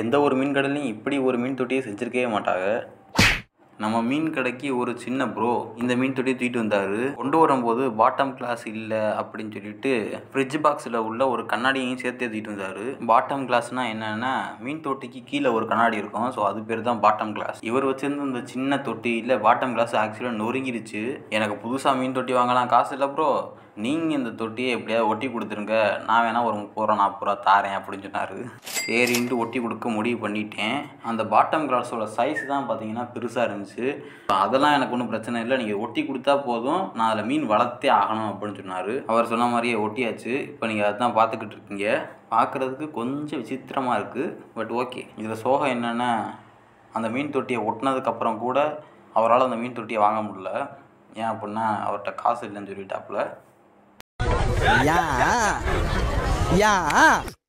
எந்த ஒரு மீன் கடையிலையும் இப்படி ஒரு மீன் தொட்டியை செஞ்சுருக்கவே மாட்டாங்க. நம்ம மீன் கடைக்கு ஒரு சின்ன ப்ரோ இந்த மீன் தொட்டியை தூக்கிட்டு வந்தார். கொண்டு வரும்போது பாட்டம் கிளாஸ் இல்லை அப்படின்னு சொல்லிட்டு ஃப்ரிட்ஜ் பாக்ஸில் உள்ள ஒரு கண்ணாடியையும் சேர்த்து தூக்கிட்டு வந்தார். பாட்டம் கிளாஸ்னால் என்னென்னா மீன் தொட்டிக்கு கீழே ஒரு கண்ணாடி இருக்கும். ஸோ அது பேர் தான் பாட்டம் கிளாஸ் இவர் வச்சிருந்த இந்த சின்ன தொட்டியில் பாட்டம் கிளாஸ் ஆக்சுவலாக நொறுங்கிருச்சு. எனக்கு புதுசாக மீன் தொட்டி வாங்கலாம் காசு இல்லை ப்ரோ நீங்கள் இந்த தொட்டியை எப்படியாவது ஒட்டி கொடுத்துருங்க. நான் வேணால் ஒரு முப்பது ரூபா நாற்பது ரூபா தாரேன் அப்படின்னு சொன்னார். சரின்ட்டு ஒட்டி கொடுக்க முடிவு பண்ணிட்டேன். அந்த பாட்டம் கிளாஸோட சைஸ் தான் பார்த்தீங்கன்னா பெருசாக இருந்துச்சு. அதெல்லாம் எனக்கு ஒன்றும் பிரச்சனை இல்லை. நீங்கள் ஒட்டி கொடுத்தா போதும். நான் அதில் மீன் வளர்த்தே ஆகணும் அப்படின்னு சொன்னார். அவர் சொன்ன மாதிரியே ஒட்டியாச்சு. இப்போ நீங்கள் அதான் பார்த்துக்கிட்டு இருக்கீங்க. பார்க்குறதுக்கு கொஞ்சம் விசித்திரமாக இருக்குது பட் ஓகே இதில் சோகம் என்னென்னா அந்த மீன் தொட்டியை ஒட்டினதுக்கப்புறம் கூட அவரால் அந்த மீன் தொட்டியை வாங்க முடியல. ஏன் அப்படின்னா அவர்கிட்ட காசு இல்லைன்னு சொல்லிட்டாப்புல. 呀呀。